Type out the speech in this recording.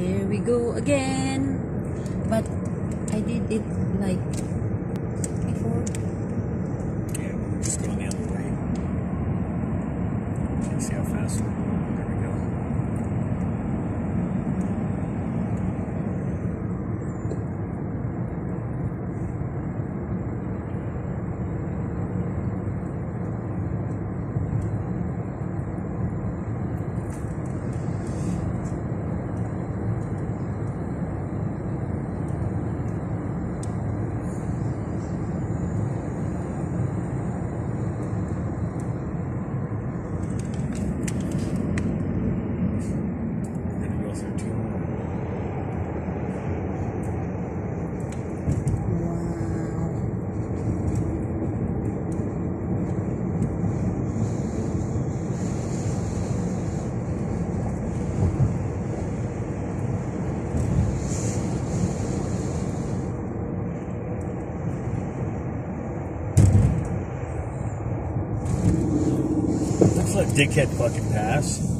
Here we go again. But I did it like Let's dickhead fucking pass.